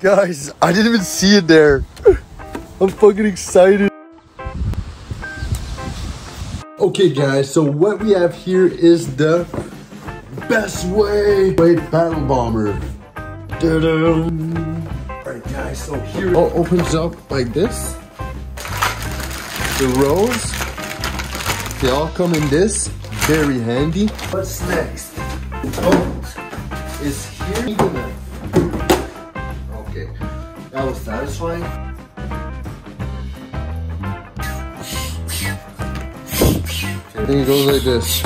Guys, I didn't even see it there. I'm fucking excited. Okay guys, so what we have here is the best way. Wait Battle Bomber. Alright guys, so here it all opens up like this. The rows, they all come in this. Very handy. What's next? Oh, is here that was satisfying. I think it goes like this.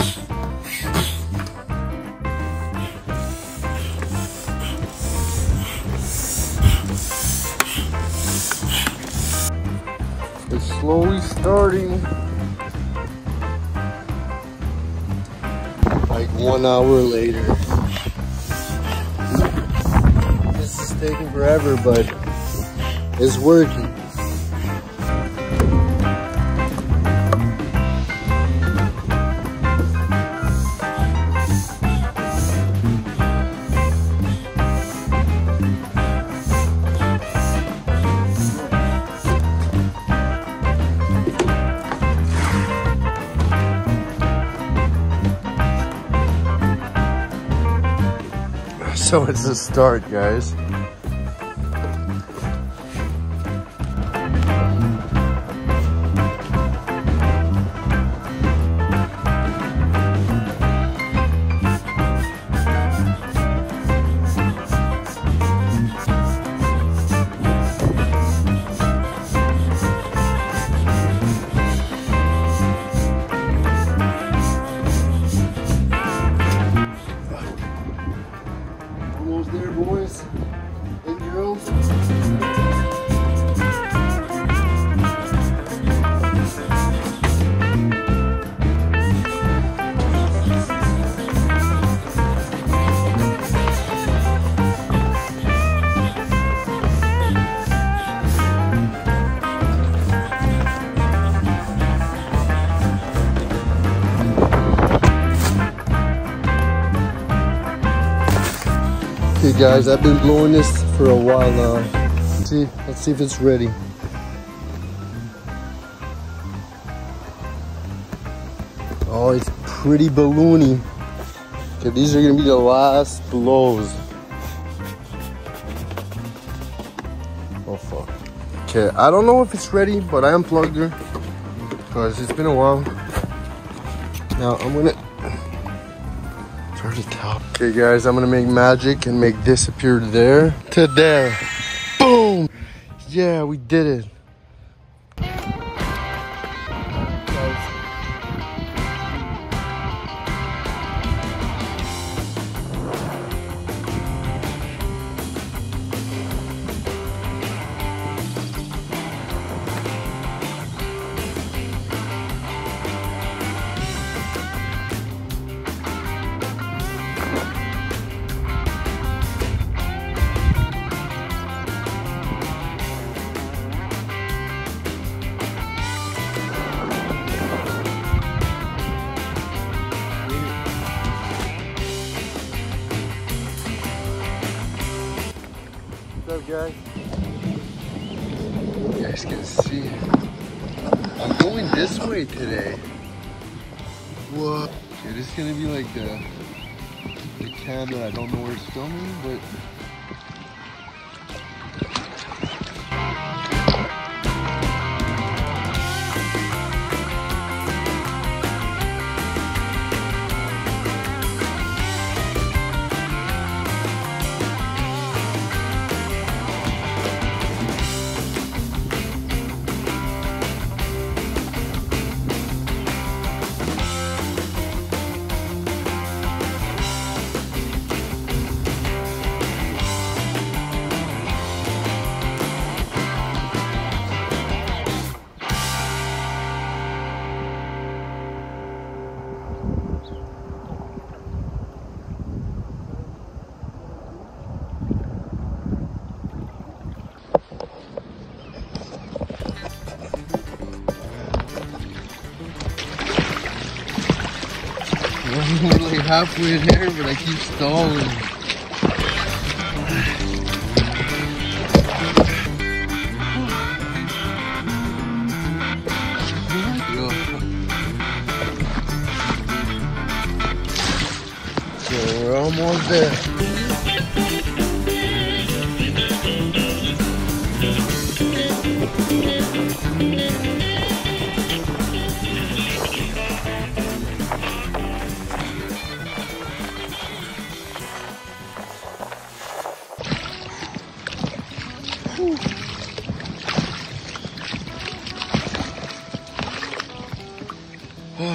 It's slowly starting. Like one hour later. This is taking forever, but it's working. So it's a start, guys. Okay guys, I've been blowing this for a while now. Let's see, let's see if it's ready. Oh, it's pretty balloony. Okay, these are gonna be the last blows. Oh fuck. Okay, I don't know if it's ready, but I unplugged her because it's been a while. Now I'm gonna Okay guys, I'm gonna make magic and make this appear there to there. Boom! Yeah, we did it. Guys can see. I'm going this way today. What? Okay, this is gonna be like the the cam that I don't know where it's filming, but I'm like halfway there, but I keep stalling. So we're almost there.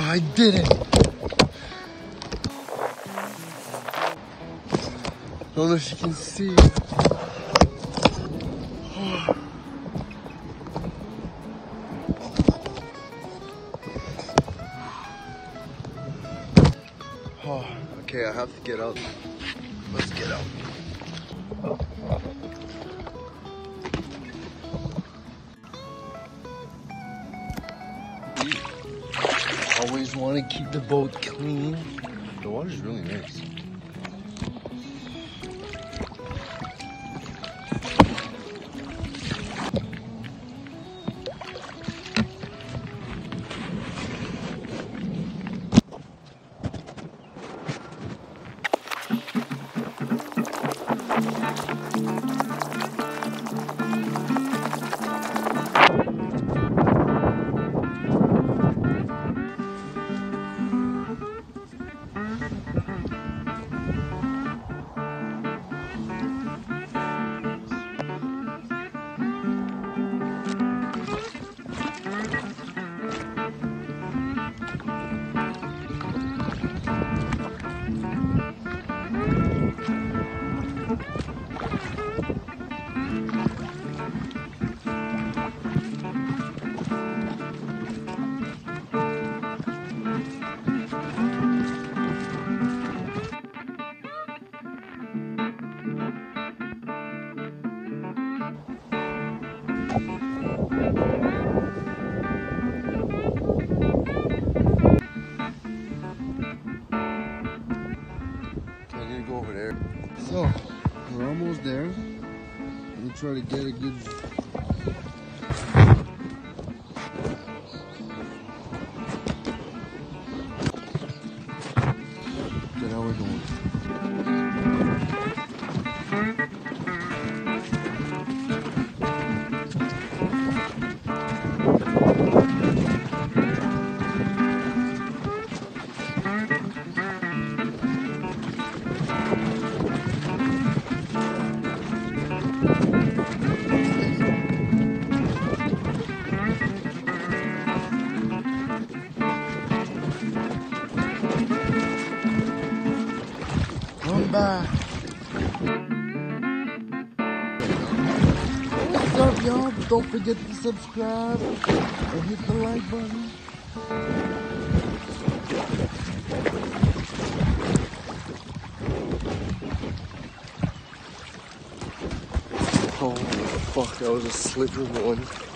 I did it. Don't know if you can see. Oh, okay, I have to get out. Let's get out. Always want to keep the boat clean. The water's really nice. Try to get a good. Come. What's up, y'all? Don't forget to subscribe and hit the like button. Oh fuck, that was a slippery one.